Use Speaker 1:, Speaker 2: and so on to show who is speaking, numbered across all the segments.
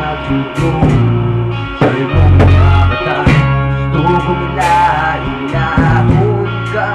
Speaker 1: nagtutulog Sa'yo mong mga mata Tuko nila inahod ka.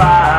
Speaker 1: fire.